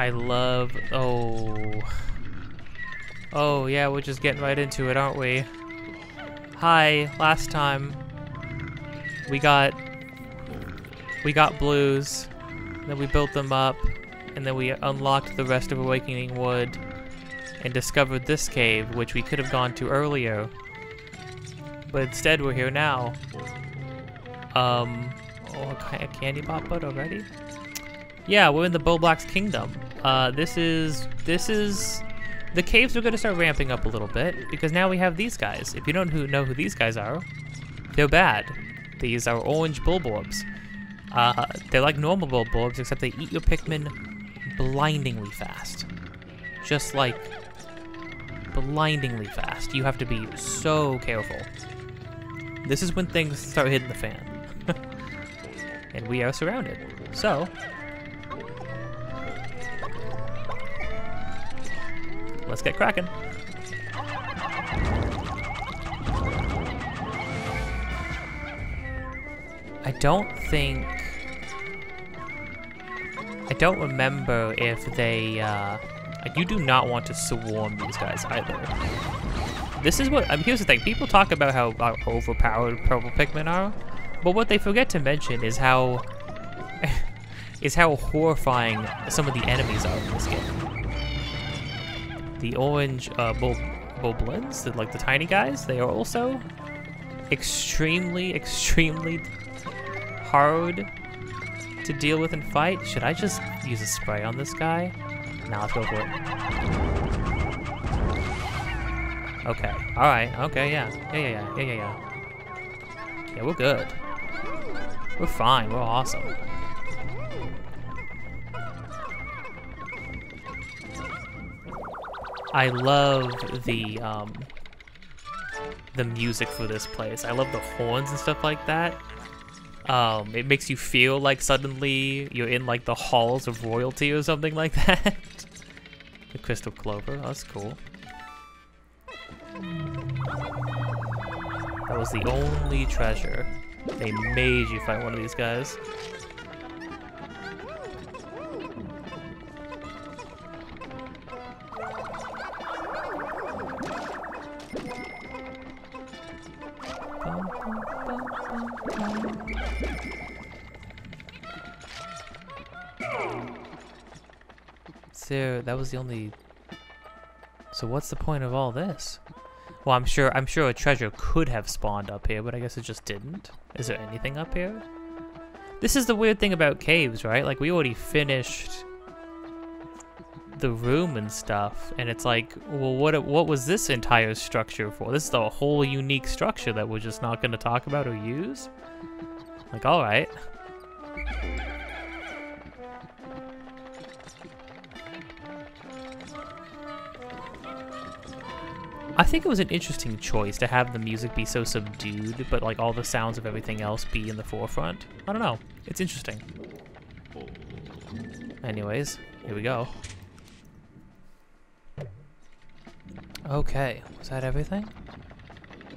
I love... Oh... Oh, yeah, we're just getting right into it, aren't we? Hi, last time we got... We got blues, then we built them up, and then we unlocked the rest of Awakening Wood and discovered this cave, which we could have gone to earlier. But instead, we're here now. Um, oh, a candy pop already? Yeah, we're in the Bulblax Kingdom. Uh, this is, this is, the caves are gonna start ramping up a little bit because now we have these guys. If you don't who know who these guys are, they're bad. These are orange Bulborbs. Uh, they're like normal Bulborbs, except they eat your Pikmin blindingly fast. Just like blindingly fast. You have to be so careful. This is when things start hitting the fan. and we are surrounded. So, let's get cracking. I don't think... I don't remember if they, uh, you do not want to swarm these guys either. This is what, I mean, here's the thing, people talk about how, how overpowered purple Pikmin are, but what they forget to mention is how, is how horrifying some of the enemies are in this game. The orange, uh, bull, Bulblins, the, like the tiny guys, they are also extremely, extremely hard to deal with and fight. Should I just use a spray on this guy? Now let's go for it. Okay. Alright. Okay, yeah. Yeah, yeah, yeah. Yeah, yeah, yeah. Yeah, we're good. We're fine. We're awesome. I love the, um, the music for this place. I love the horns and stuff like that. Um, it makes you feel like suddenly you're in like the halls of royalty or something like that. the crystal clover, that's cool. That was the only treasure. They made you fight one of these guys. That was the only. So what's the point of all this? Well, I'm sure I'm sure a treasure could have spawned up here, but I guess it just didn't. Is there anything up here? This is the weird thing about caves, right? Like we already finished the room and stuff, and it's like, well, what what was this entire structure for? This is a whole unique structure that we're just not going to talk about or use. Like, all I think it was an interesting choice to have the music be so subdued, but like all the sounds of everything else be in the forefront. I don't know. It's interesting. Anyways, here we go. Okay, was that everything?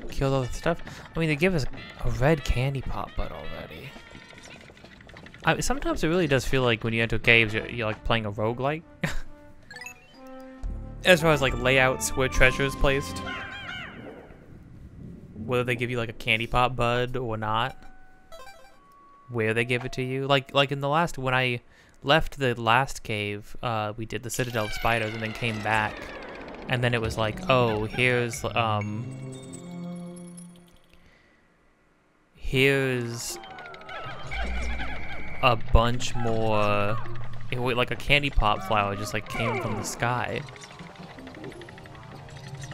Killed all the stuff? I mean, they give us a red candy pop but already. I, sometimes it really does feel like when you enter caves, you're, you're like playing a roguelike. as far as like layouts where treasure is placed. Whether they give you like a candy pop bud or not. Where they give it to you. Like like in the last when I left the last cave, uh, we did the Citadel of Spiders and then came back. And then it was like, oh, here's um here's a bunch more like a candy pop flower just like came from the sky.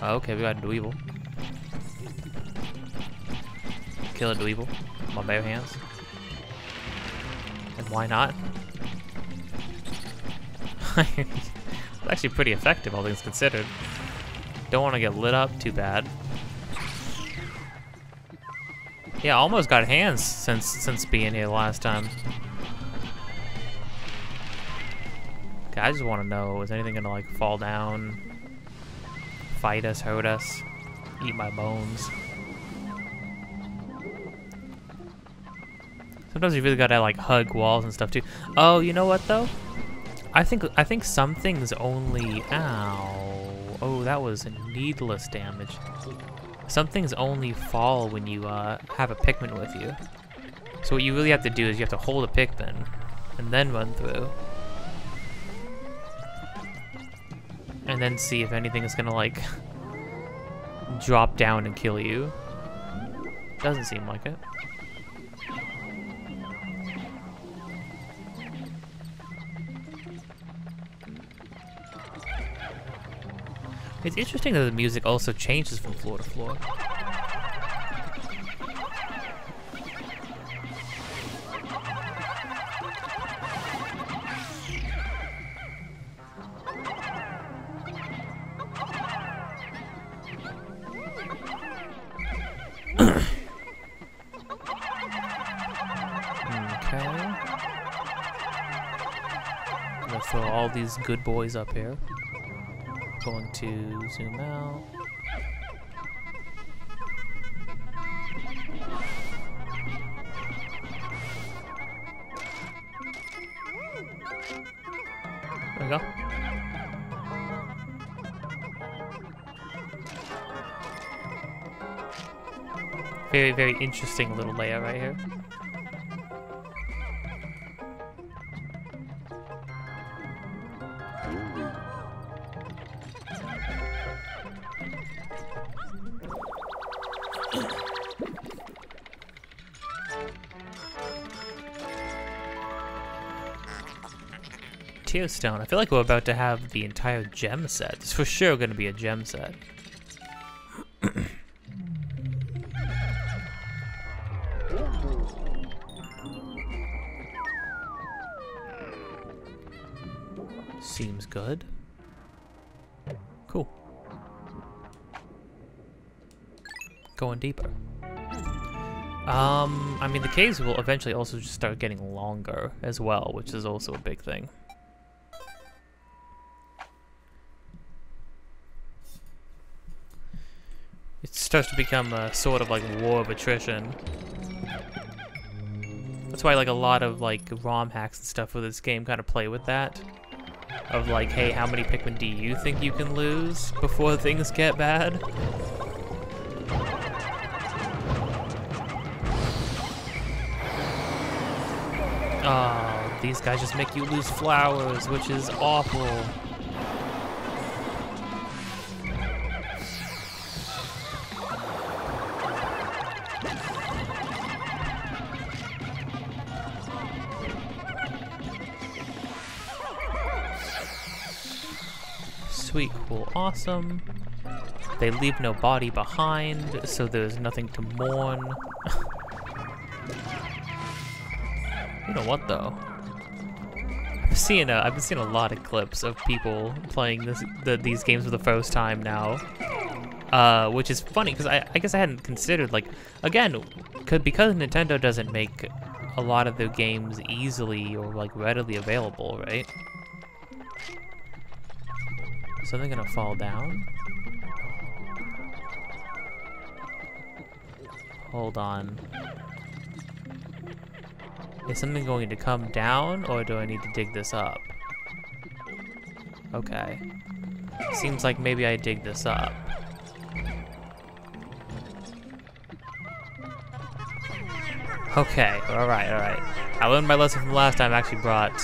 Oh, okay, we got a Dweevil. Kill a Dweevil. My bare hands. And why not? it's actually pretty effective, all things considered. Don't want to get lit up too bad. Yeah, almost got hands since since being here the last time. Okay, I just want to know, is anything gonna like fall down? Fight us, hurt us, eat my bones. Sometimes you really gotta like hug walls and stuff too. Oh, you know what though? I think I think some things only ow. Oh, that was needless damage. Some things only fall when you uh, have a Pikmin with you. So what you really have to do is you have to hold a Pikmin and then run through. And then see if anything is gonna like drop down and kill you. Doesn't seem like it. It's interesting that the music also changes from floor to floor. Good boys up here going to zoom out. There we go. Very, very interesting little layer right here. Tearstone. I feel like we're about to have the entire gem set. It's for sure going to be a gem set. Seems good. Cool. Going deeper. Um, I mean, the caves will eventually also just start getting longer as well, which is also a big thing. Starts to become a sort of like war of attrition. That's why like a lot of like ROM hacks and stuff for this game kind of play with that. Of like, hey, how many Pikmin do you think you can lose before things get bad? Oh, these guys just make you lose flowers, which is awful. Awesome. They leave no body behind, so there's nothing to mourn. you know what, though? I've seen a, I've been seeing a lot of clips of people playing this the, these games for the first time now. Uh, which is funny, because I, I guess I hadn't considered, like, again, cause, because Nintendo doesn't make a lot of their games easily or, like, readily available, right? Something gonna fall down? Hold on. Is something going to come down, or do I need to dig this up? Okay. Seems like maybe I dig this up. Okay, alright, alright. I learned my lesson from last time, I actually brought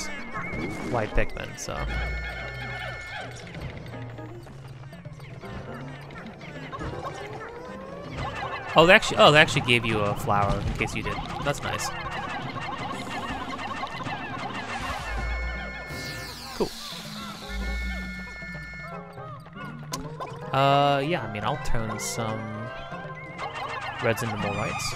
white Pikmin, so... Oh, they actually, oh, they actually gave you a flower in case you did. That's nice. Cool. Uh, yeah, I mean, I'll turn some reds into more whites.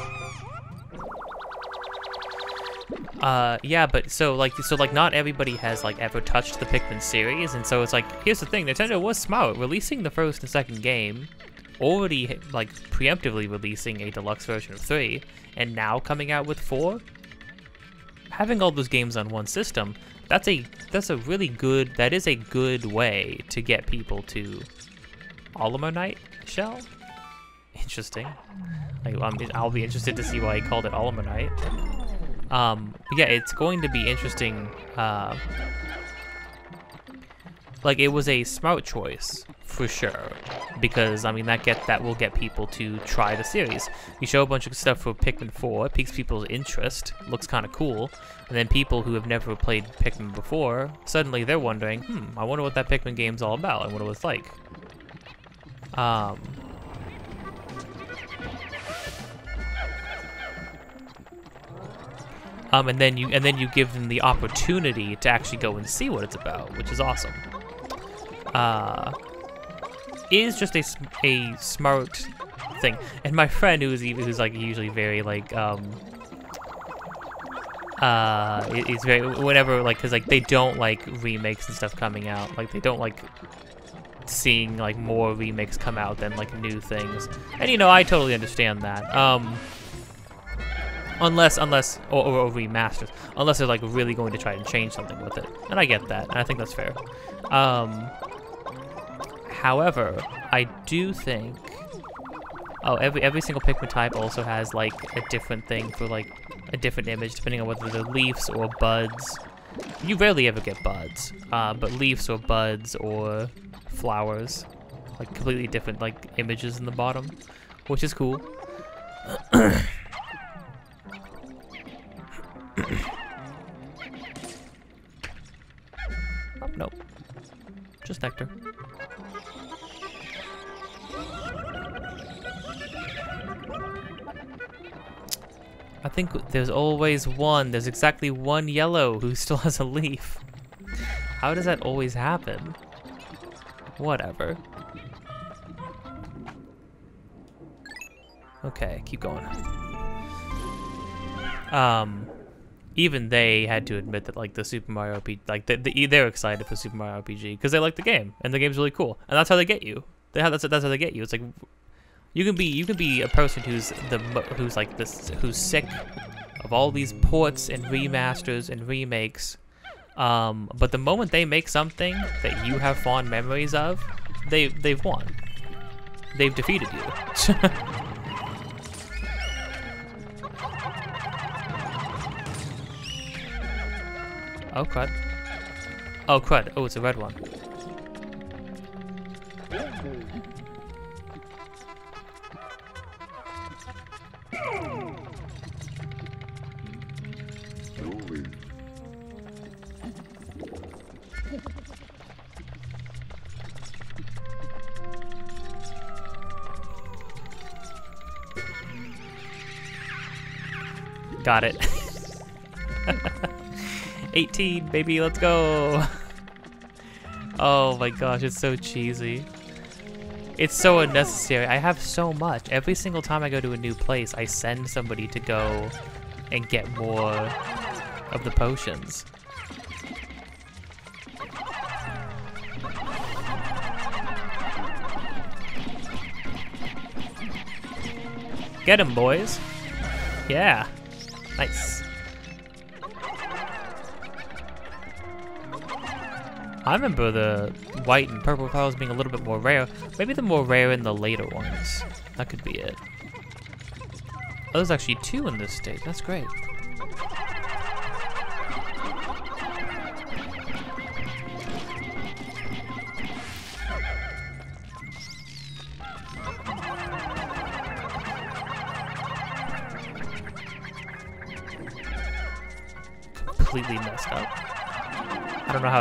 Uh, yeah, but so like, so like, not everybody has like ever touched the Pikmin series, and so it's like, here's the thing: Nintendo was smart, releasing the first and second game, already like preemptively releasing a deluxe version of three, and now coming out with four. Having all those games on one system, that's a that's a really good that is a good way to get people to Olimarnite shell. Interesting. Like, um, I'll be interested to see why he called it Olimarnite. Um, yeah, it's going to be interesting uh, like it was a smart choice for sure because I mean that get that will get people to try the series. You show a bunch of stuff for Pikmin 4, it piques people's interest, looks kind of cool, and then people who have never played Pikmin before, suddenly they're wondering, hmm, I wonder what that Pikmin game's all about. and what it was like. Um, um, and then you and then you give them the opportunity to actually go and see what it's about, which is awesome. Uh, is just a, a smart thing. And my friend who's who's like usually very like um uh is very whenever like because like they don't like remakes and stuff coming out. Like they don't like seeing like more remakes come out than like new things. And you know I totally understand that. Um unless unless or, or, or remasters. Unless they're like really going to try and change something with it. And I get that. And I think that's fair. Um However, I do think... Oh, every every single Pikmin type also has, like, a different thing for, like, a different image, depending on whether they're leaves or buds. You rarely ever get buds, uh, but leaves or buds or flowers. Like, completely different, like, images in the bottom, which is cool. oh, nope. Just nectar. I think there's always one. There's exactly one yellow who still has a leaf. How does that always happen? Whatever. Okay, keep going. Um, even they had to admit that like the Super Mario RPG, like they, they, they're excited for Super Mario RPG because they like the game and the game's really cool, and that's how they get you. They have, that's that's how they get you. It's like you can be you can be a person who's the who's like this who's sick of all these ports and remasters and remakes. Um, but the moment they make something that you have fond memories of, they they've won. They've defeated you. oh crud. Oh crud. Oh, it's a red one. Got it. 18, baby, let's go. Oh my gosh, it's so cheesy. It's so unnecessary. I have so much. Every single time I go to a new place, I send somebody to go and get more of the potions. Get him, boys. Yeah. Nice. I remember the white and purple flowers being a little bit more rare. Maybe the more rare in the later ones. That could be it. Oh, there's actually two in this state. That's great.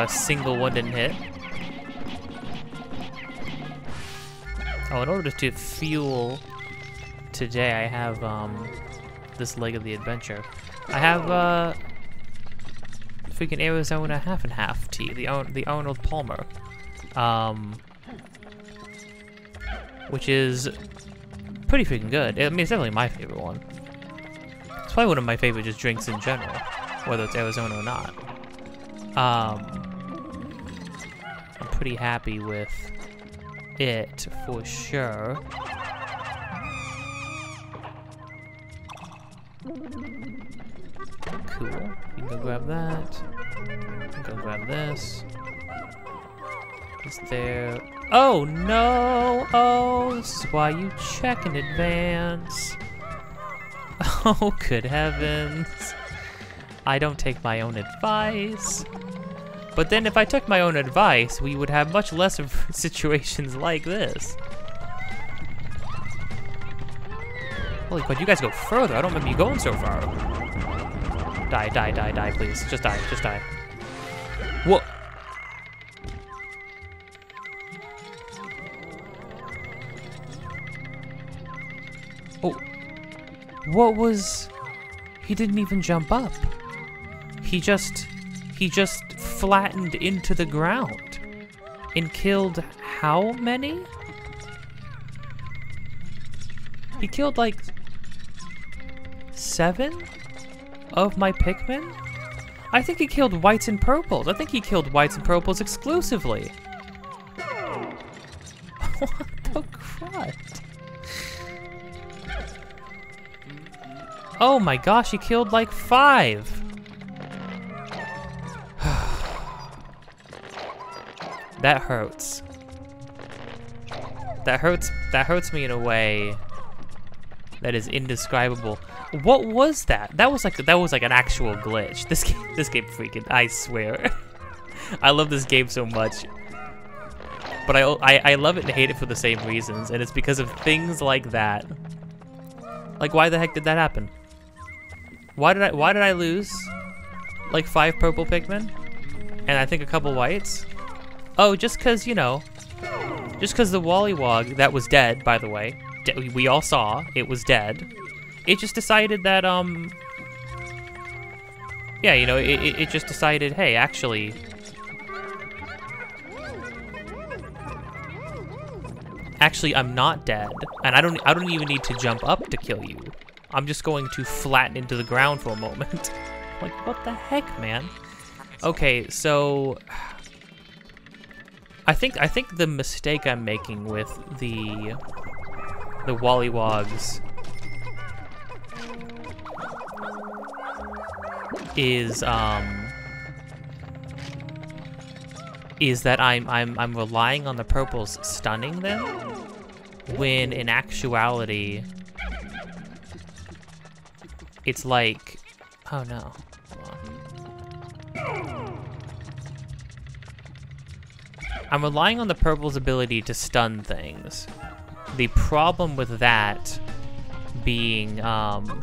Single one didn't hit. Oh, in order to fuel today, I have um, this leg of the adventure. I have uh, freaking Arizona half and half tea, the the Arnold Palmer, um, which is pretty freaking good. I mean, it's definitely my favorite one. It's probably one of my favorite just drinks in general whether it's Arizona or not. Um, pretty happy with it for sure. Cool. You can go grab that. Go grab this. Is there... Oh, no! Oh, this is why you check in advance. Oh, good heavens. I don't take my own advice. But then if I took my own advice, we would have much less of situations like this. Holy crap, you guys go further. I don't remember you going so far. Die, die, die, die, please. Just die, just die. What? Oh. What was... He didn't even jump up. He just... He just flattened into the ground. And killed how many? He killed like... Seven? Of my Pikmin? I think he killed whites and purples. I think he killed whites and purples exclusively. what the crud? Oh my gosh, he killed like five. That hurts. That hurts, that hurts me in a way that is indescribable. What was that? That was like that was like an actual glitch. This game, this game freaking, I swear. I love this game so much. But I, I, I love it and hate it for the same reasons, and it's because of things like that. Like, why the heck did that happen? Why did I why did I lose like five purple Pikmin? And I think a couple whites? Oh, just cause, you know, just cause the Wollywog that was dead, by the way, we all saw it was dead. It just decided that, um, yeah, you know, it, it just decided, hey, actually, actually, I'm not dead, and I don't, I don't even need to jump up to kill you. I'm just going to flatten into the ground for a moment. like, what the heck, man? Okay, so I think I think the mistake I'm making with the the Wollywogs is um is that I'm I'm I'm relying on the purples stunning them when in actuality it's like, oh no. I'm relying on the purple's ability to stun things. The problem with that being, um,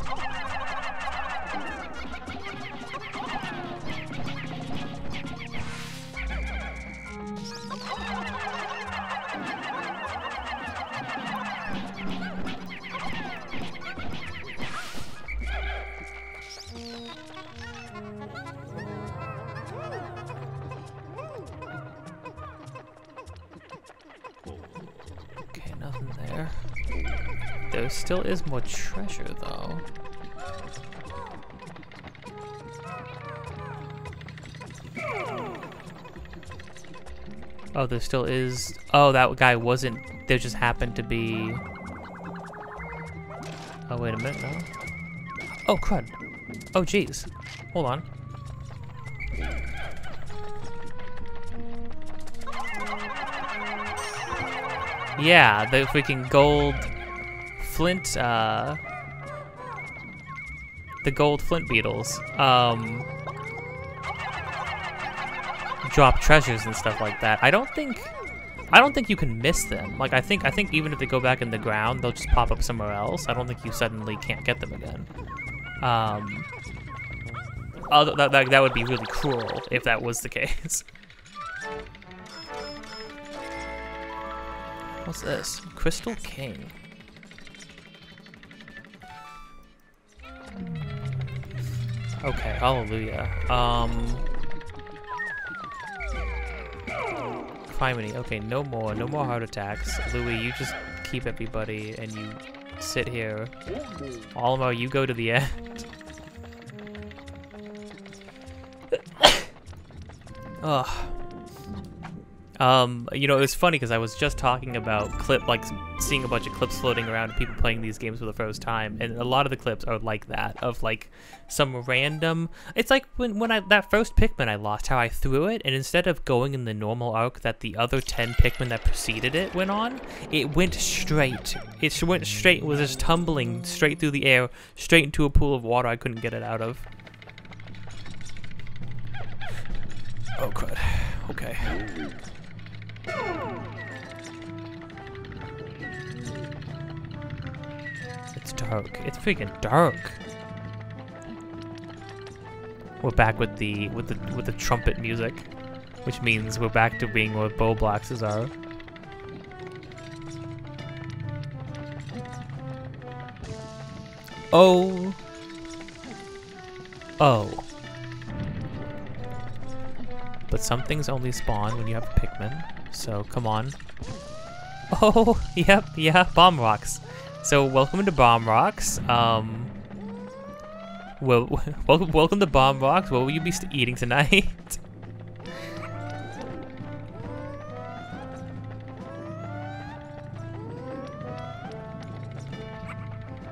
There There still is more treasure, though. Oh, there still is... Oh, that guy wasn't... There just happened to be... Oh, wait a minute, no? Oh, crud. Oh, jeez. Hold on. Yeah, the freaking gold flint, uh, the gold flint beetles, um, drop treasures and stuff like that. I don't think, I don't think you can miss them. Like, I think, I think even if they go back in the ground, they'll just pop up somewhere else. I don't think you suddenly can't get them again. Um, although that, that, that would be really cruel if that was the case. What's this? Crystal King. Okay, hallelujah. Um... Criminy, okay, no more, no more heart attacks. Louie, you just keep everybody and you sit here. Olimar, you go to the end. Ugh. Um, you know, it was funny because I was just talking about clip, like seeing a bunch of clips floating around people playing these games for the first time, and a lot of the clips are like that, of like some random. It's like when when I that first Pikmin I lost, how I threw it, and instead of going in the normal arc that the other ten Pikmin that preceded it went on, it went straight. It went straight. It was just tumbling straight through the air, straight into a pool of water I couldn't get it out of. Oh crud. Okay. It's dark. It's freaking dark. We're back with the with the with the trumpet music, which means we're back to being where Bulblaxes are. Oh. Oh. But some things only spawn when you have Pikmin, so come on. Oh, yep, yeah, bomb rocks. So welcome to Bomb Rocks. Um, well, welcome, welcome to Bomb Rocks. What will you be eating tonight?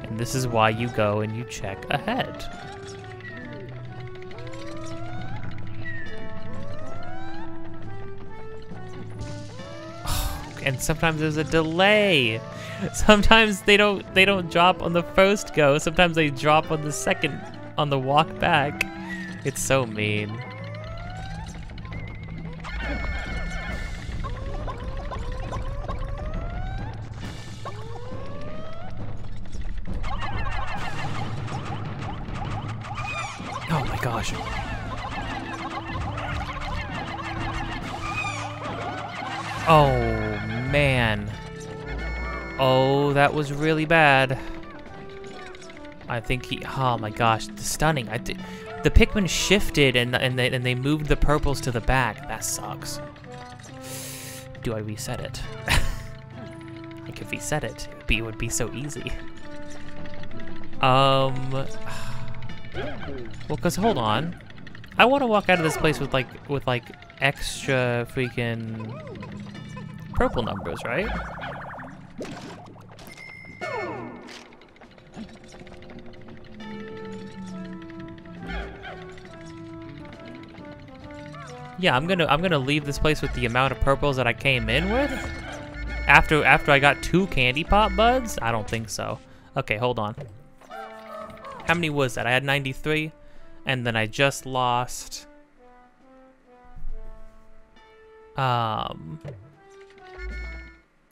and this is why you go and you check ahead. And sometimes there's a delay. Sometimes they don't they don't drop on the first go. Sometimes they drop on the second on the walk back. It's so mean. Was really bad. I think he. Oh my gosh, the stunning. I did, the Pikmin shifted and and they and they moved the purples to the back. That sucks. Do I reset it? I could reset it. It would be so easy. Um. Well, cause hold on. I want to walk out of this place with like with like extra freaking purple numbers, right? Yeah, I'm gonna I'm gonna leave this place with the amount of purples that I came in with. After after I got two candy pop buds? I don't think so. Okay, hold on. How many was that? I had 93, and then I just lost. Um.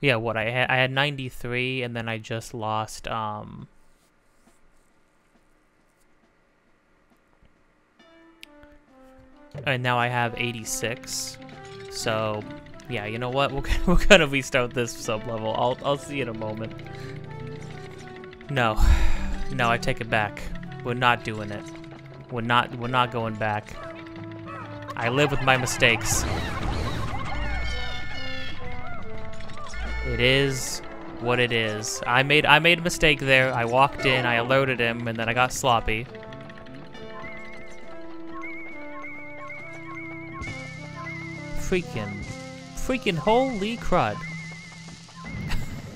Yeah, what I had I had 93, and then I just lost um. And now I have 86. So, yeah, you know what? We're, we're gonna restart this sub-level. I'll, I'll see you in a moment. No. No, I take it back. We're not doing it. We're not, we're not going back. I live with my mistakes. It is what it is. I made I made a mistake there. I walked in, I alerted him, and then I got sloppy. Freaking, freaking holy crud.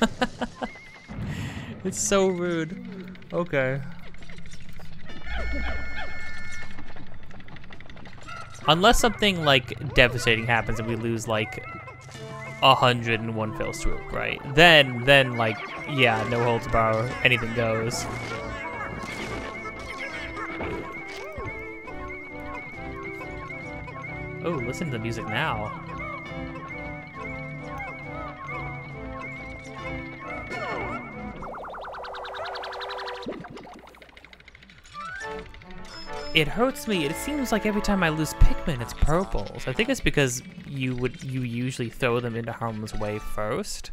it's so rude. Okay. Unless something like devastating happens and we lose like a hundred in one fell swoop, right? Then, then like, yeah, no holds bar, anything goes. Oh, listen to the music now. It hurts me. It seems like every time I lose Pikmin, it's purples. I think it's because you would you usually throw them into harm's way first.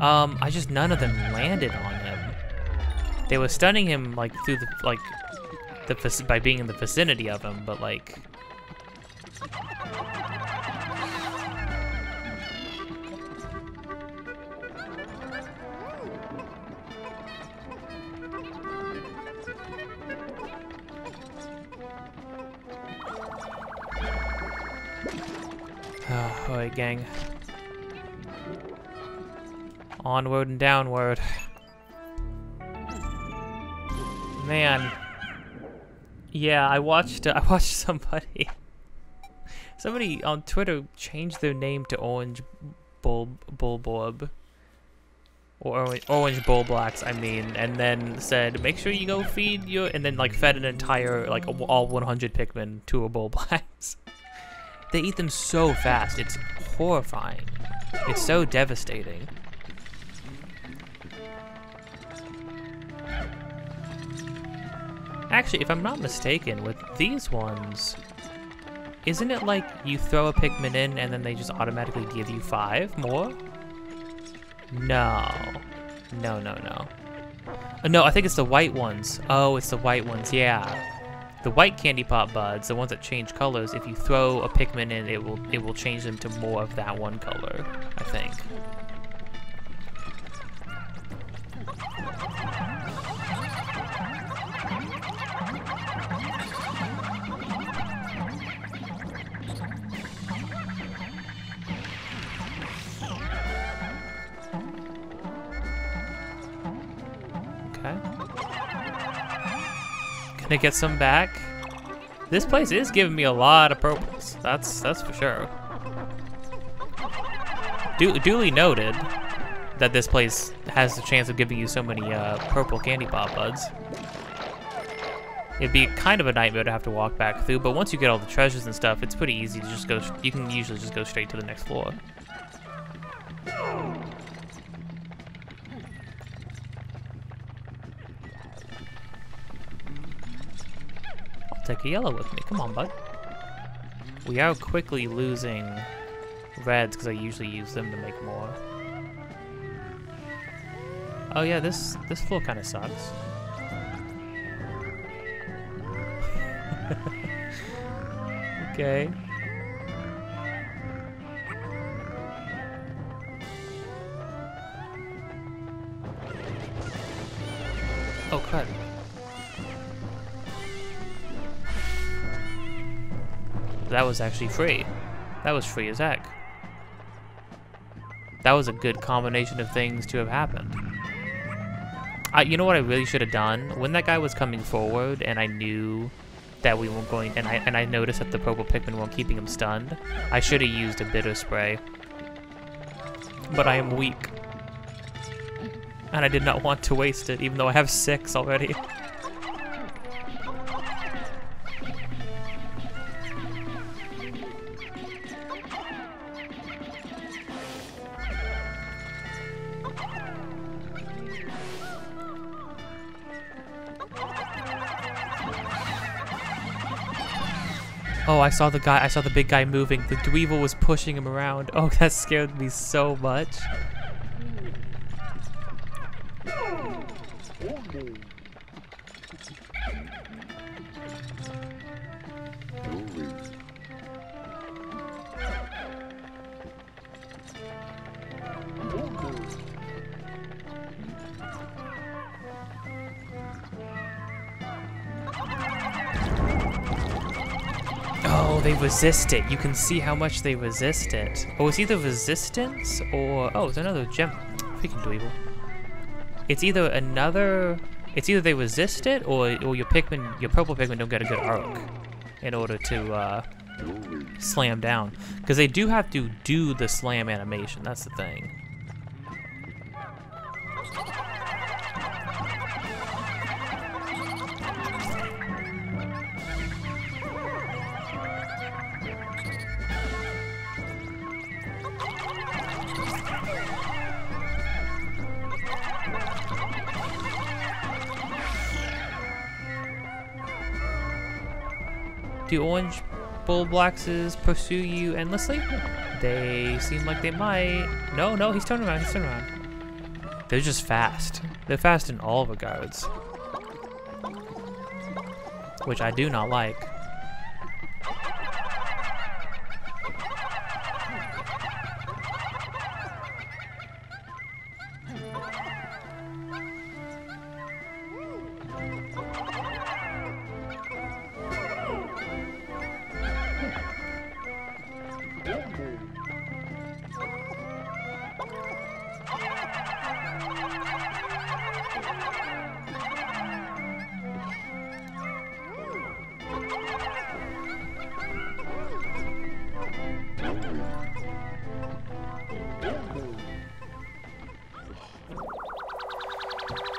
Um, I just none of them landed on him. They were stunning him like through the like the by being in the vicinity of him, but like Alright, gang. Onward and downward. Man. Yeah, I watched, uh, I watched somebody, somebody on Twitter changed their name to Orange Bulb, Bulborb. Or orange, orange Blacks, I mean, and then said, make sure you go feed your, and then like fed an entire, like all 100 Pikmin to a Bulblax. they eat them so fast. It's horrifying. It's so devastating. Actually, if I'm not mistaken, with these ones, isn't it like you throw a Pikmin in and then they just automatically give you five more? No. No, no, no. No, I think it's the white ones. Oh, it's the white ones, yeah. The white candy pop buds, the ones that change colors, if you throw a Pikmin in, it will it will change them to more of that one color, I think. Gonna get some back. This place is giving me a lot of purples. That's that's for sure. Du duly noted that this place has the chance of giving you so many uh, purple candy pop buds. It'd be kind of a nightmare to have to walk back through, but once you get all the treasures and stuff, it's pretty easy to just go. You can usually just go straight to the next floor. Take a yellow with me. Come on, bud. We are quickly losing reds because I usually use them to make more. Oh yeah, this this floor kind of sucks. okay. Oh crud. That was actually free. That was free as heck. That was a good combination of things to have happened. I, you know what I really should have done? When that guy was coming forward and I knew that we weren't going, and I, and I noticed that the purple Pikmin weren't keeping him stunned, I should have used a bitter spray. But I am weak. And I did not want to waste it, even though I have six already. Oh, I saw the guy, I saw the big guy moving. The Dweevil was pushing him around. Oh, that scared me so much. Resist it. You can see how much they resist it. Oh, it's either resistance or... Oh, it's another gem. Freaking Dweevil. It's either another... It's either they resist it or, or your Pikmin, your purple Pikmin don't get a good arc in order to uh, slam down. Because they do have to do the slam animation. That's the thing. Do orange Bulblaxes pursue you endlessly? They seem like they might. No, no, he's turning around, he's turning around. They're just fast. They're fast in all regards. Which I do not like.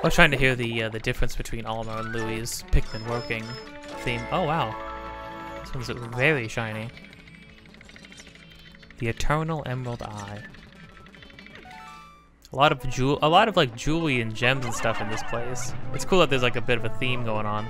I was trying to hear the uh, the difference between Olimar and Louie's Pikmin working theme. Oh wow, this one's very shiny. The Eternal Emerald Eye. A lot of jewel, a lot of like jewelry and gems and stuff in this place. It's cool that there's like a bit of a theme going on.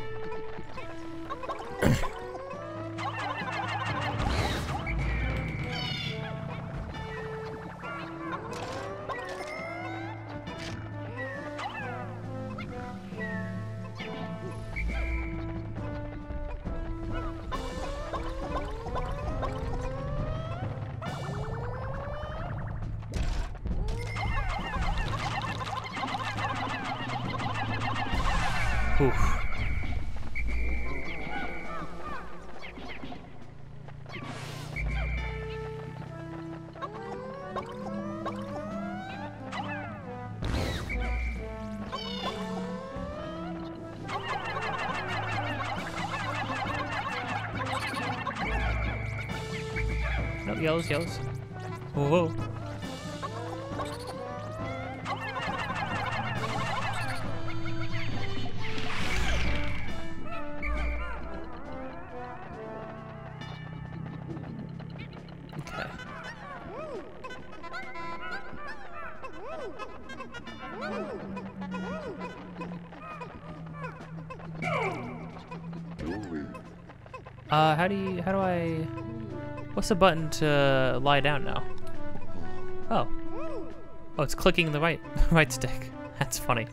What's the button to lie down now? Oh. Oh, it's clicking the right, right stick. That's funny.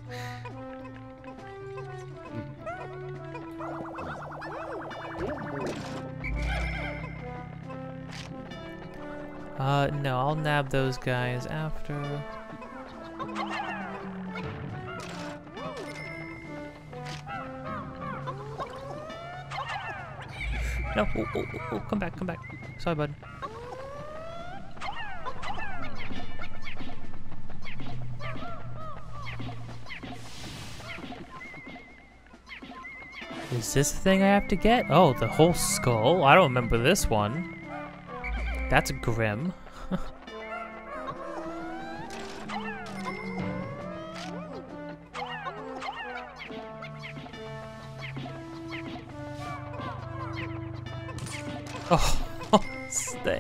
Uh, no, I'll nab those guys after. No, oh, oh, oh, oh, come back, come back. Sorry, bud. Is this the thing I have to get? Oh, the whole skull? I don't remember this one. That's grim.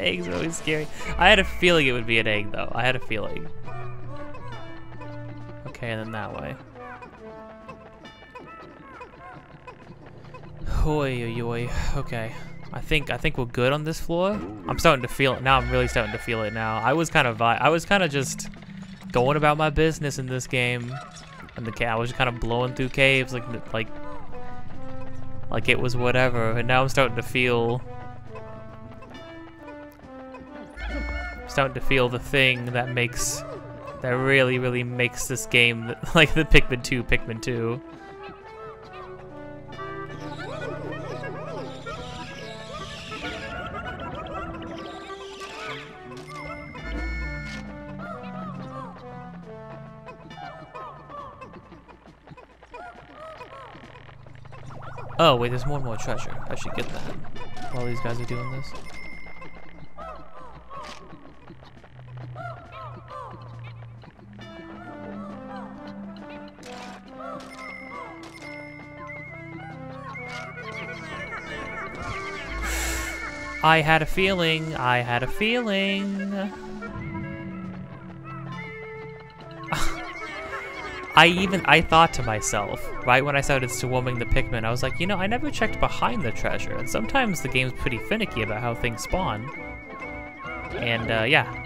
Eggs are always scary. I had a feeling it would be an egg, though. I had a feeling. Okay, and then that way. Oi, oi, oi. Okay. I think I think we're good on this floor. I'm starting to feel it now. I'm really starting to feel it now. I was kind of I was kind of just going about my business in this game, and the I was just kind of blowing through caves like like like it was whatever. And now I'm starting to feel starting to feel the thing that makes that really really makes this game like the Pikmin 2 Pikmin 2. Oh, wait, there's one more treasure. I should get that while these guys are doing this. I had a feeling, I had a feeling. I even, I thought to myself, right when I started swarming the Pikmin, I was like, you know, I never checked behind the treasure, and sometimes the game's pretty finicky about how things spawn. And, uh, yeah.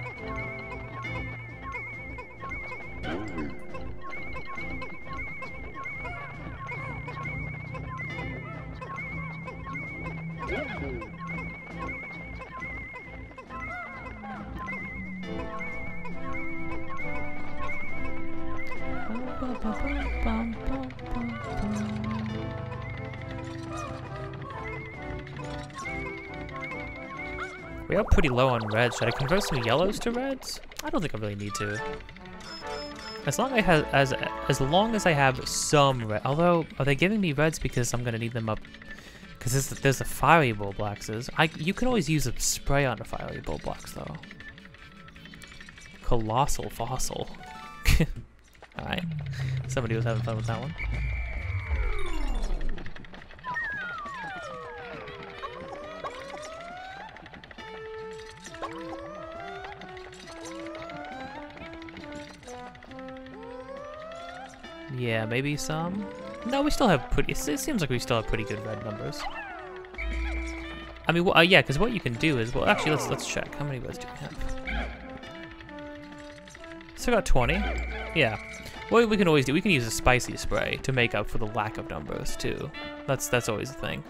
Pretty low on reds. Should I convert some yellows to reds? I don't think I really need to. As long as I have, as as long as I have some red. Although, are they giving me reds because I'm gonna need them up? Because there's, there's the fiery Bulblaxes. I you can always use a spray on a fiery Bulblax though. Colossal fossil. All right, somebody was having fun with that one. Yeah, maybe some. No, we still have pretty. It seems like we still have pretty good red numbers. I mean, well, uh, yeah, because what you can do is, well, actually, let's let's check. How many reds do we have? Still got 20. Yeah. What we can always do, we can use a spicy spray to make up for the lack of numbers too. That's that's always a thing.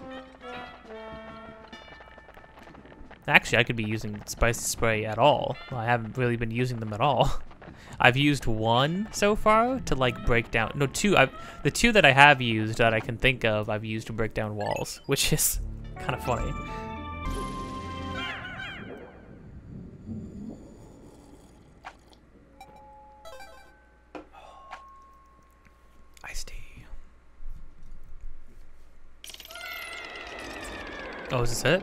Actually, I could be using spicy spray at all. Well, I haven't really been using them at all. I've used one so far to like break down. No, two. I've the two that I have used that I can think of. I've used to break down walls, which is kind of funny. Oh, is this it?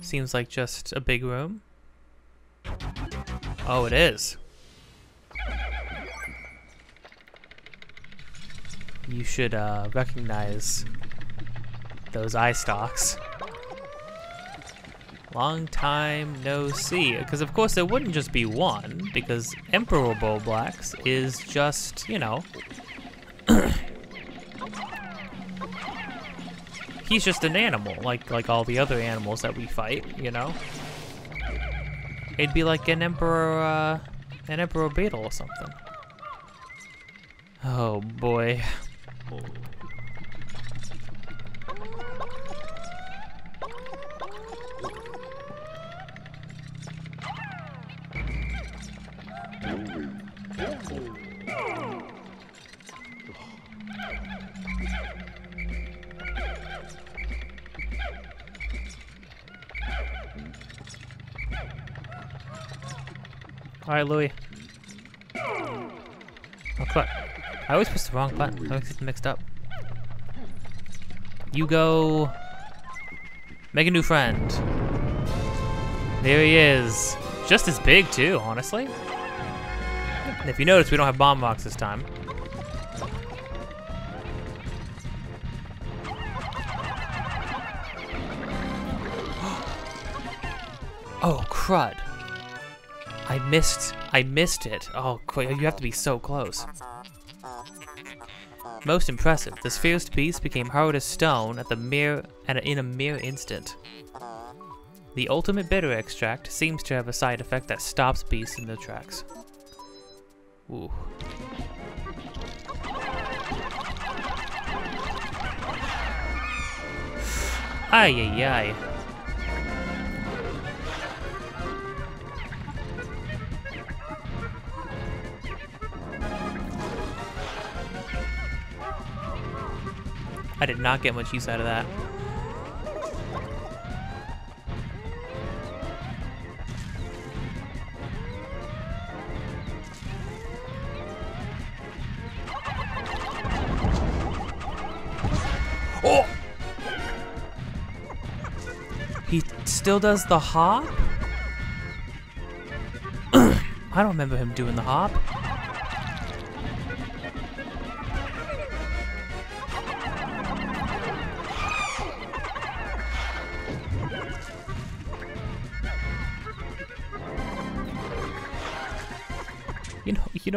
Seems like just a big room. Oh, it is. You should uh, recognize those eye stalks. Long time no see. Because of course there wouldn't just be one, because Emperor Bulblax is just, you know... he's just an animal, like like all the other animals that we fight, you know? It'd be like an Emperor, uh, an Emperor Beetle or something. Oh boy. Alright, Louie. Oh. I always push the wrong button. I always get mixed up. You go... Make a new friend. There he is. Just as big, too, honestly. If you notice, we don't have bomb box this time. oh, crud. I missed, I missed it. Oh, you have to be so close. Most impressive, this fierce beast became hard as stone at the mere, and in a mere instant. The ultimate bitter extract seems to have a side effect that stops beasts in their tracks. Ooh. Ay, ay, ay. I did not get much use out of that. Oh! He still does the hop? I don't remember him doing the hop.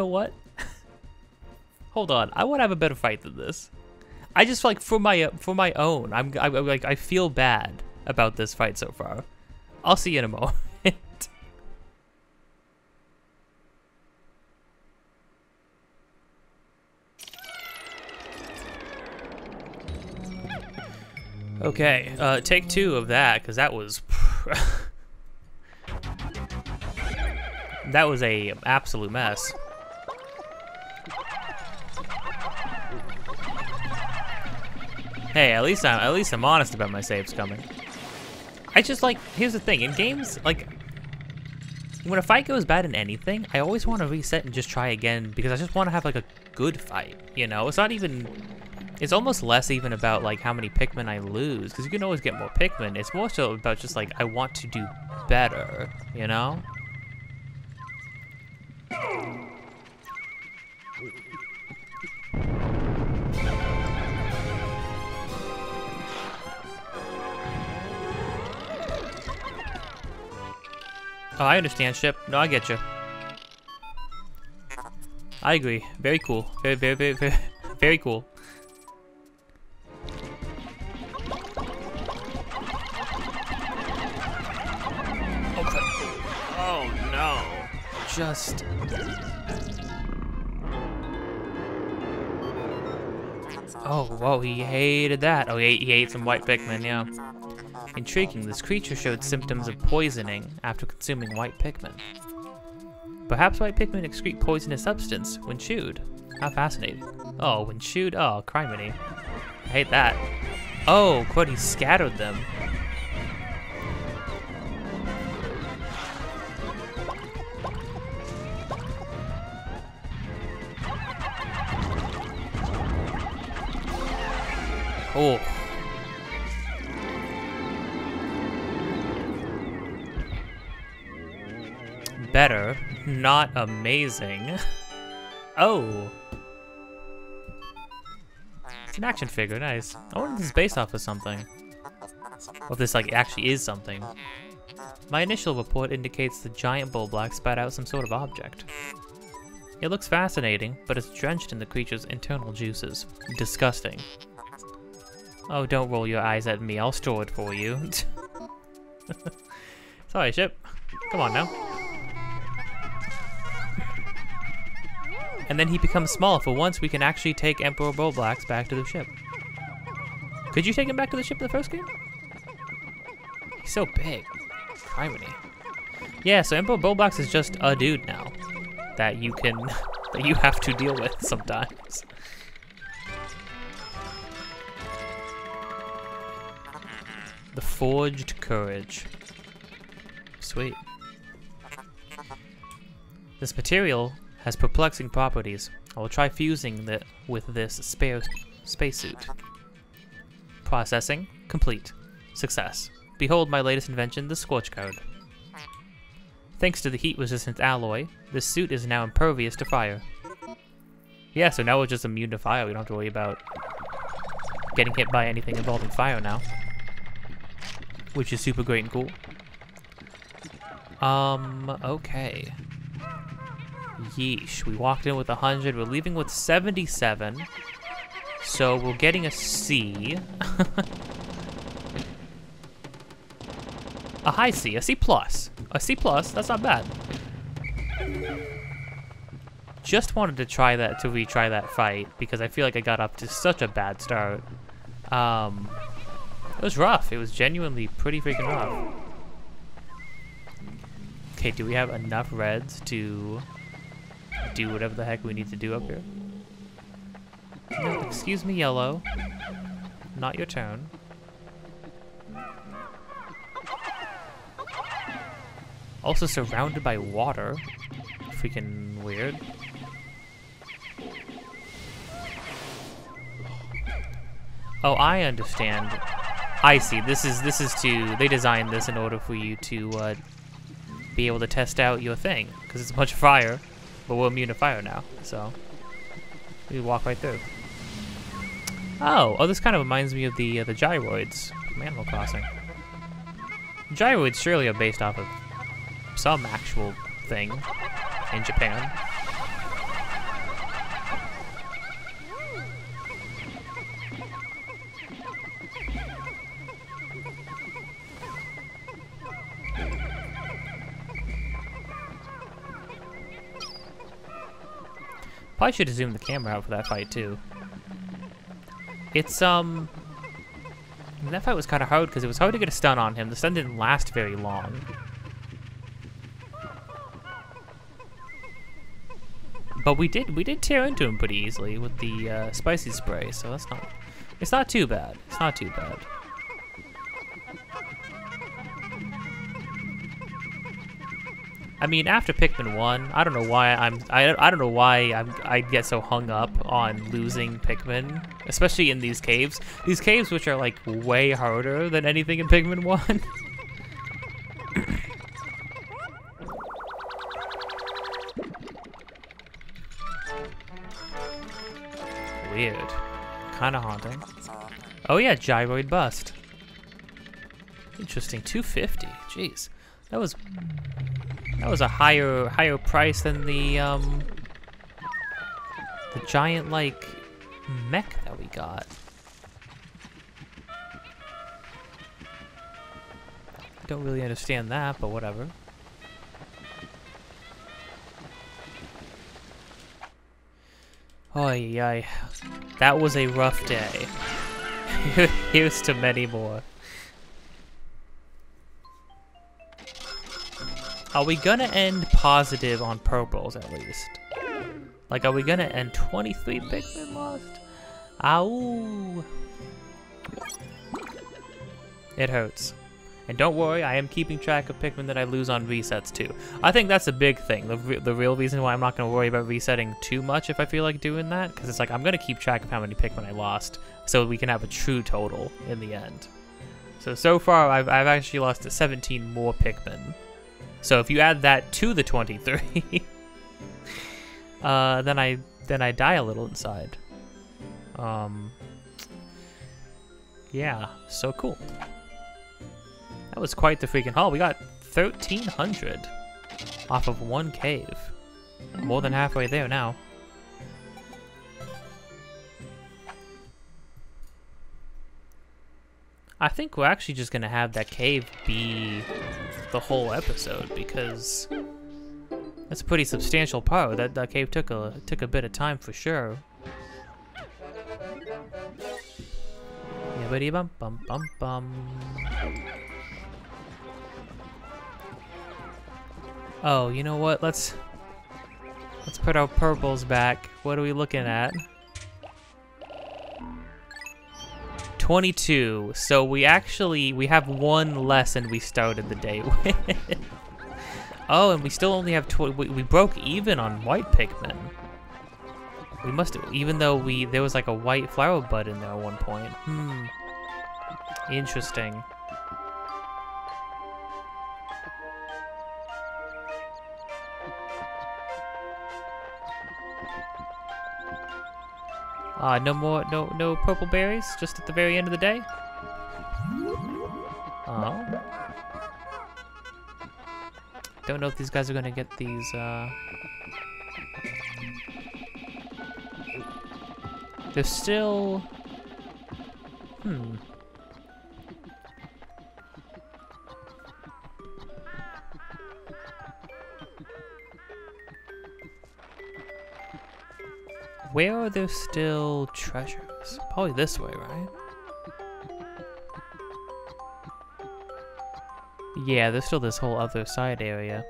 Know, what? Hold on, I want to have a better fight than this. I just like for my for my own. I'm I'm like I feel bad about this fight so far. I'll see you in a moment. okay, uh, take two of that because that was. That was a absolute mess. Hey, at least I'm at least I'm honest about my saves coming. I just like here's the thing in games like when a fight goes bad in anything, I always want to reset and just try again because I just want to have like a good fight. You know, it's not even. It's almost less even about like how many Pikmin I lose because you can always get more Pikmin. It's more so about just like I want to do better. You know. Oh, I understand, Ship. No, I get you. I agree. Very cool. Very, very, very, very, very cool. Oh, oh no. Just... Oh, whoa, he hated that. Oh, he ate, he ate some white Pikmin, yeah. Intriguing, this creature showed symptoms of poisoning after consuming white Pikmin. Perhaps white Pikmin excrete poisonous substance when chewed. How fascinating. Oh, when chewed? Oh, criminy. I hate that. Oh, he scattered them. Oh. Better, not amazing. Oh. It's an action figure, nice. I wonder if this is based off of something. If this like actually is something. My initial report indicates the giant Bulblax spat out some sort of object. It looks fascinating, but it's drenched in the creature's internal juices. Disgusting. Oh, don't roll your eyes at me. I'll store it for you. Sorry, ship. Come on now. And then he becomes small. For once, we can actually take Emperor Bulblax back to the ship. Could you take him back to the ship in the first game? He's so big. Criminy. Yeah, so Emperor Bulblax is just a dude now. That you can... that you have to deal with sometimes. The Forged Courage. Sweet. This material has perplexing properties. I will try fusing it with this spare spacesuit. Processing complete. Success. Behold my latest invention, the Scorch Guard. Thanks to the heat-resistant alloy, this suit is now impervious to fire. Yeah, so now we're just immune to fire. We don't have to worry about getting hit by anything involving fire now which is super great and cool. Um, okay. Yeesh, we walked in with 100, we're leaving with 77. So we're getting a C. a high C, a C plus. A C plus, that's not bad. Just wanted to try that, to retry that fight, because I feel like I got up to such a bad start. Um, it was rough. It was genuinely pretty freaking rough. Okay, do we have enough reds to do whatever the heck we need to do up here? No, excuse me, yellow. Not your turn. Also surrounded by water. Freaking weird. Oh, I understand. I see. This is this is to they designed this in order for you to uh, be able to test out your thing because it's a bunch of fire, but we're immune to fire now, so we walk right through. Oh, oh, this kind of reminds me of the uh, the gyroids from Animal Crossing. Gyroids surely are based off of some actual thing in Japan. Probably should have zoomed the camera out for that fight too. It's, um... that fight was kind of hard because it was hard to get a stun on him. The stun didn't last very long. But we did we did tear into him pretty easily with the uh, spicy spray, so that's not it's not too bad. It's not too bad. I mean, after Pikmin 1, I don't know why I'm I, I don't know why I'm, I get so hung up on losing Pikmin, especially in these caves. These caves which are like way harder than anything in Pikmin 1. Weird. Kind of haunting. Oh yeah, gyroid bust. Interesting, 250. Jeez. That was that was a higher higher price than the um the giant, like, mech that we got. Don't really understand that, but whatever. Oh yeah, that was a rough day. Here's to many more. Are we gonna end positive on purples at least? Like, are we gonna end 23 Pikmin lost? Ow! It hurts. And don't worry, I am keeping track of Pikmin that I lose on resets too. I think that's a big thing. The, re the real reason why I'm not going to worry about resetting too much if I feel like doing that, because it's like I'm going to keep track of how many Pikmin I lost, so we can have a true total in the end. So, so far, I've, I've actually lost 17 more Pikmin. So if you add that to the 23, uh, then I then I die a little inside. Um, yeah, so cool. That was quite the freaking haul. We got 1,300 off of one cave. More than halfway there now. I think we're actually just gonna have that cave be the whole episode because that's a pretty substantial part. That that cave took a took a bit of time for sure. Yeah, bum bum bum bum. Oh, you know what? Let's let's put our purples back. What are we looking at? 22. So we actually we have one less than we started the day with. oh, and we still only have tw we, we broke even on white Pikmin. We must even though we there was like a white flower bud in there at one point. Hmm. Interesting. Uh, no more, no, no purple berries, just at the very end of the day? Oh. Don't know if these guys are gonna get these, uh... They're still... Hmm. Where are there still treasures? Probably this way, right? Yeah, there's still this whole other side area.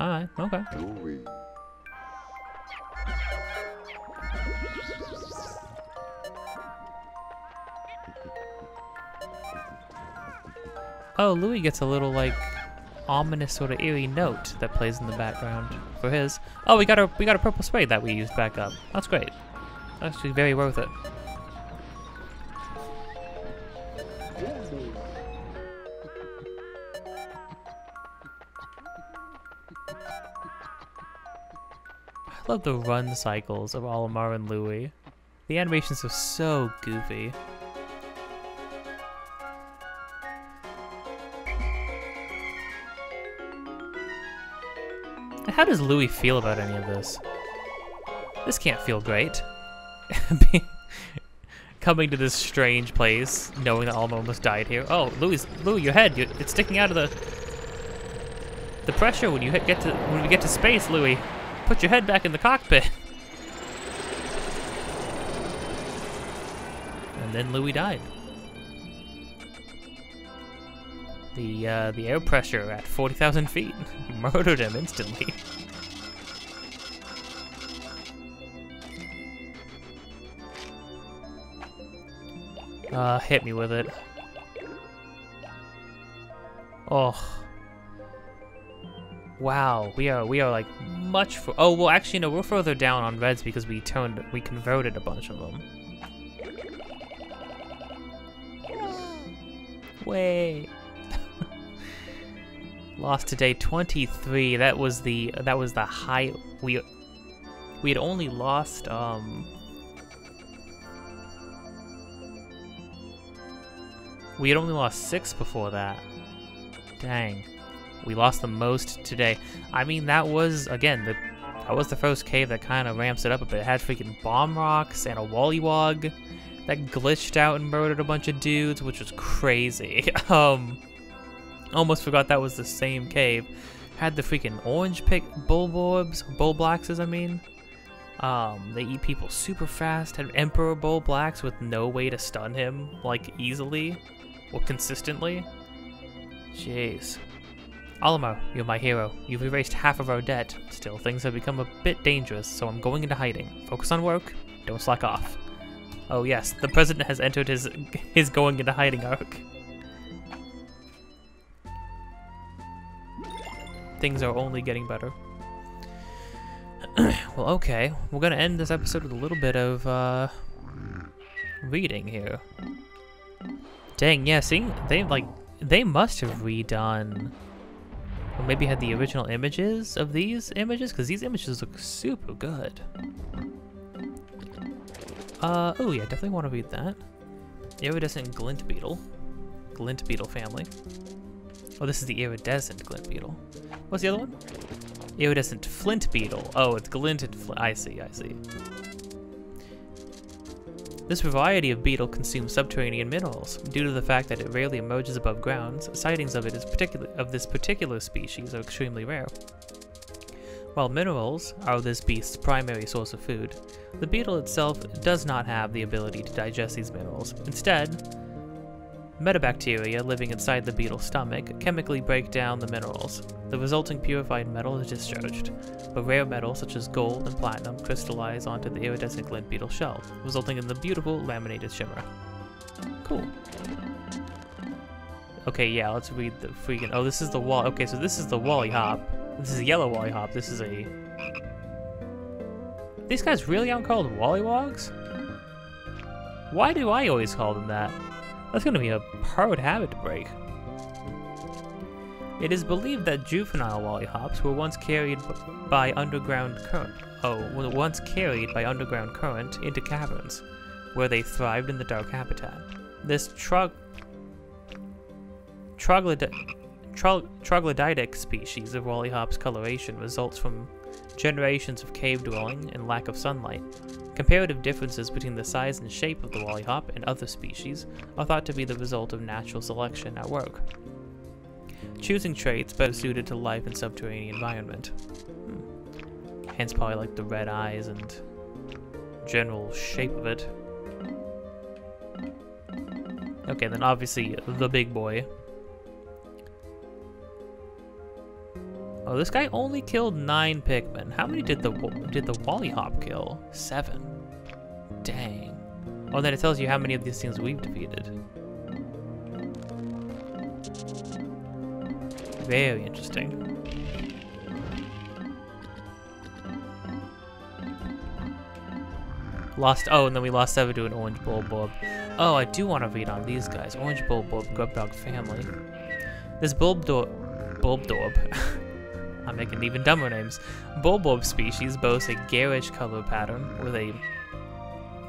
Alright, okay. Oh, Louie gets a little, like, ominous sort of eerie note that plays in the background for his. Oh, we got a we got a purple spray that we used back up. That's great. That's actually very worth it. I love the run cycles of Olimar and Louie. The animations are so goofy. How does Louie feel about any of this? This can't feel great. Coming to this strange place, knowing that Olimar almost died here. Oh, Louie, Louie, your head, it's sticking out of the the pressure when you get to when we get to space, Louie. Put your head back in the cockpit. And then Louie died. The, uh, the air pressure at 40,000 feet murdered him instantly. Uh, hit me with it. Oh. Wow, we are we are like much for oh well actually no we're further down on reds because we turned we converted a bunch of them. Way. Lost today 23. That was the that was the high we we had only lost um We had only lost 6 before that. Dang. We lost the most today. I mean that was again the That was the first cave that kind of ramps it up a bit. It had freaking bomb rocks and a wollywog that glitched out and murdered a bunch of dudes, which was crazy. um, almost forgot that was the same cave. Had the freaking orange pick bulborbs, bulblaxes, I mean. Um, they eat people super fast. Had Emperor Bulblax with no way to stun him, like, easily or consistently. Jeez. Olimar, you're my hero. You've erased half of our debt. Still, things have become a bit dangerous, so I'm going into hiding. Focus on work. Don't slack off. Oh yes, the president has entered his his going into hiding arc. Things are only getting better. well, okay. We're gonna end this episode with a little bit of, uh, reading here. Dang, yeah, seeing, they, like, they must have redone, or maybe had the original images of these images, because these images look super good. Uh, oh yeah, definitely want to read that. Iridescent glint beetle. Glint beetle family. Oh, this is the iridescent glint beetle. What's the other one? Iridescent flint beetle. Oh, it's glinted flint. I see, I see. This variety of beetle consumes subterranean minerals. Due to the fact that it rarely emerges above ground, sightings of it is particular of this particular species are extremely rare. While minerals are this beast's primary source of food, the beetle itself does not have the ability to digest these minerals. Instead, Metabacteria living inside the beetle's stomach chemically break down the minerals. The resulting purified metal is discharged, but rare metals such as gold and platinum crystallize onto the iridescent glint beetle shell, resulting in the beautiful laminated shimmer. Cool. Okay, yeah, let's read the freaking... Oh, this is the wall... Okay, so this is the Wollyhop. This is a yellow Wollyhop. This is a... These guys really aren't called Wollywogs? Why do I always call them that? That's going to be a hard habit to break. It is believed that juvenile wollyhops were once carried by underground current. Oh, were once carried by underground current into caverns, where they thrived in the dark habitat. This trog troglodytic species of wollyhop's coloration results from generations of cave dwelling and lack of sunlight. Comparative differences between the size and shape of the wollyhop and other species are thought to be the result of natural selection at work, choosing traits better suited to life in subterranean environment. Hmm. Hence probably like the red eyes and general shape of it. Okay, then obviously the big boy. Oh, this guy only killed nine Pikmin. How many did the did the Wollyhop kill? Seven. Dang. Oh, then it tells you how many of these things we've defeated. Very interesting. Lost, oh, and then we lost seven to an orange bulborb. Oh, I do want to read on these guys. Orange bulborb, grubdog family. This bulbdorb, bulbdorb, I'm making even dumber names. Bulborb species boasts a garish color pattern with a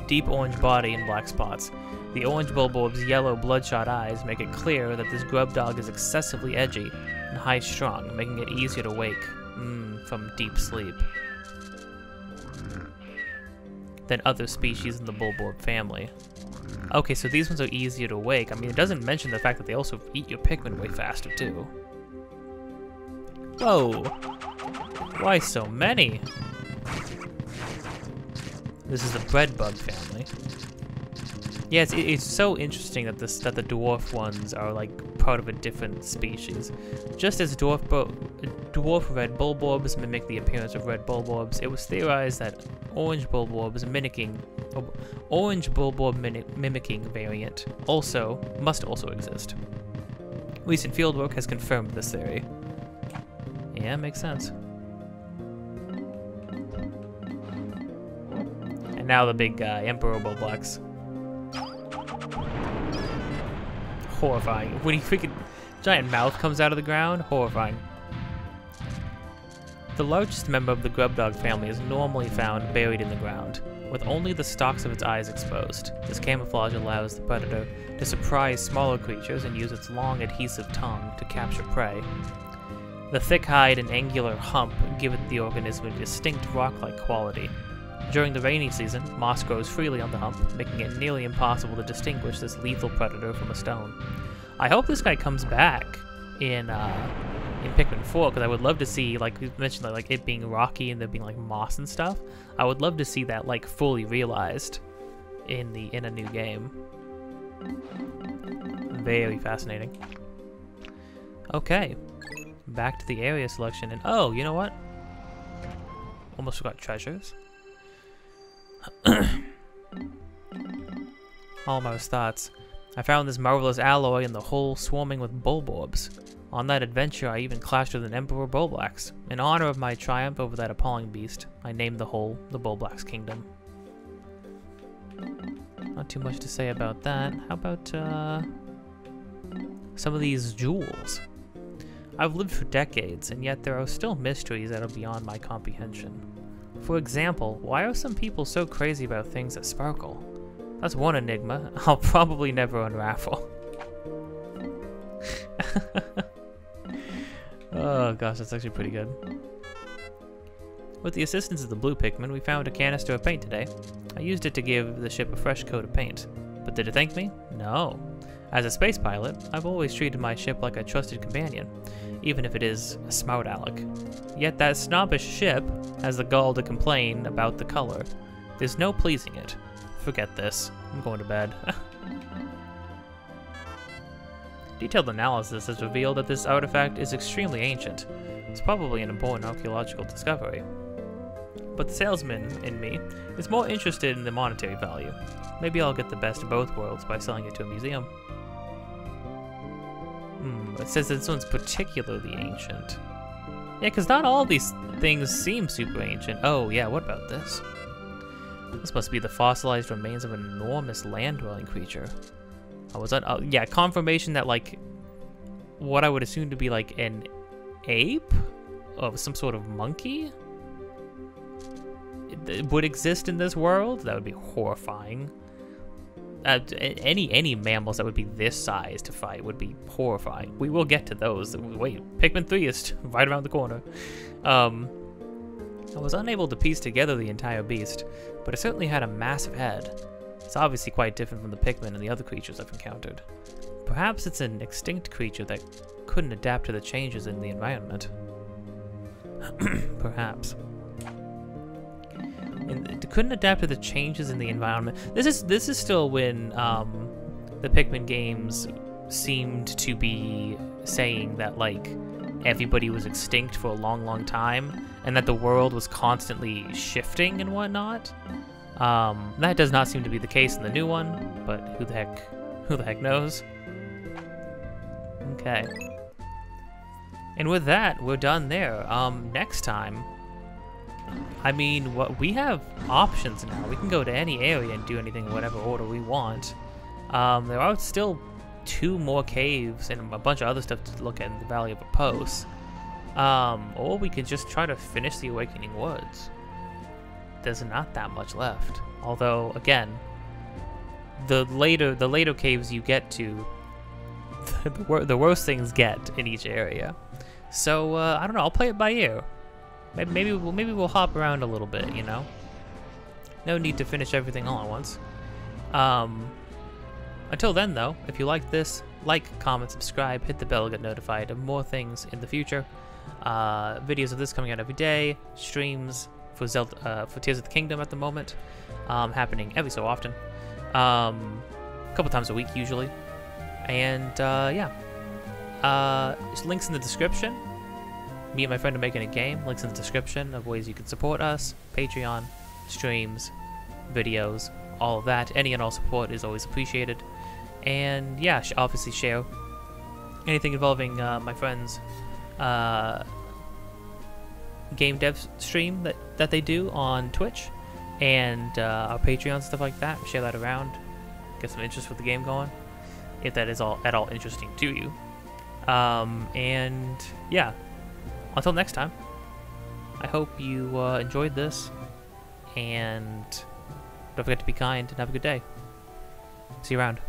deep orange body and black spots. The orange bulborb's yellow bloodshot eyes make it clear that this grub dog is excessively edgy and high-strung, making it easier to wake mm, from deep sleep than other species in the bulborb family. Okay, so these ones are easier to wake. I mean, it doesn't mention the fact that they also eat your Pikmin way faster, too. Whoa! Why so many? This is the bread bug family. Yeah, it's, it's so interesting that this that the dwarf ones are like part of a different species. Just as dwarf dwarf red bulborbs mimic the appearance of red bulborbs, it was theorized that orange bulborbs mimicking oh, orange bulborb mimicking variant also must also exist. Recent fieldwork has confirmed this theory. Yeah, makes sense. And now the big guy, Emperor Bulblax. Horrifying. When he freaking giant mouth comes out of the ground, horrifying. The largest member of the grubdog family is normally found buried in the ground, with only the stalks of its eyes exposed. This camouflage allows the predator to surprise smaller creatures and use its long adhesive tongue to capture prey. The thick hide and angular hump give the organism a distinct rock-like quality. During the rainy season, moss grows freely on the hump, making it nearly impossible to distinguish this lethal predator from a stone. I hope this guy comes back in uh, in Pikmin 4 because I would love to see, like we mentioned, like it being rocky and there being like moss and stuff. I would love to see that like fully realized in the in a new game. Very fascinating. Okay, back to the area selection, and oh, you know what? Almost forgot treasures. Almost thoughts. I found this marvelous alloy in the hole swarming with bulborbs. On that adventure, I even clashed with an Emperor Bulblax. In honor of my triumph over that appalling beast, I named the hole the Bulblax Kingdom. Not too much to say about that. How about, uh, some of these jewels? I've lived for decades, and yet there are still mysteries that are beyond my comprehension. For example, why are some people so crazy about things that sparkle? That's one enigma I'll probably never unravel. oh gosh, that's actually pretty good. With the assistance of the blue Pikmin, we found a canister of paint today. I used it to give the ship a fresh coat of paint. But did it thank me? No. As a space pilot, I've always treated my ship like a trusted companion, even if it is a smart aleck. Yet that snobbish ship has the gall to complain about the color. There's no pleasing it. Forget this. I'm going to bed. Detailed analysis has revealed that this artifact is extremely ancient. It's probably an important archaeological discovery. But the salesman in me is more interested in the monetary value. Maybe I'll get the best of both worlds by selling it to a museum. Hmm, it says this one's particularly ancient. Yeah, because not all these things seem super ancient. Oh, yeah, what about this? This must be the fossilized remains of an enormous land-dwelling creature. I was on, uh, yeah, confirmation that like, what I would assume to be like an ape of some sort of monkey would exist in this world. That would be horrifying. Uh, any any mammals that would be this size to fight would be horrifying. We will get to those. Wait, Pikmin 3 is right around the corner. Um, I was unable to piece together the entire beast, but it certainly had a massive head. It's obviously quite different from the Pikmin and the other creatures I've encountered. Perhaps it's an extinct creature that couldn't adapt to the changes in the environment. Perhaps. It couldn't adapt to the changes in the environment. This is this is still when um, the Pikmin games seemed to be saying that like everybody was extinct for a long, long time, and that the world was constantly shifting and whatnot. Um, that does not seem to be the case in the new one, but who the heck, who the heck knows? Okay. And with that, we're done there. Um, next time, I mean, what we have options now. We can go to any area and do anything in whatever order we want. Um, there are still two more caves and a bunch of other stuff to look at in the Valley of Repose. Um, or we could just try to finish the Awakening Woods. There's not that much left. Although, again, the later the later caves you get to, the, the, the worse things get in each area. So uh, I don't know. I'll play it by ear. Maybe, maybe we'll maybe we'll hop around a little bit. You know. No need to finish everything all at once. Um, until then, though, if you liked this, like, comment, subscribe, hit the bell to get notified of more things in the future. Uh, videos of this coming out every day, streams for Zelda, uh, for Tears of the Kingdom at the moment, um, happening every so often, um, a couple times a week usually, and uh, yeah, uh, links in the description. Me and my friend are making a game. Links in the description of ways you can support us, Patreon, streams, videos, all of that. Any and all support is always appreciated. And yeah, obviously share anything involving uh, my friends' uh, game dev stream that, that they do on Twitch and uh, our Patreon, stuff like that. Share that around, get some interest with the game going, if that is all at all interesting to you. Um, and yeah, until next time, I hope you uh, enjoyed this, and don't forget to be kind and have a good day. See you around.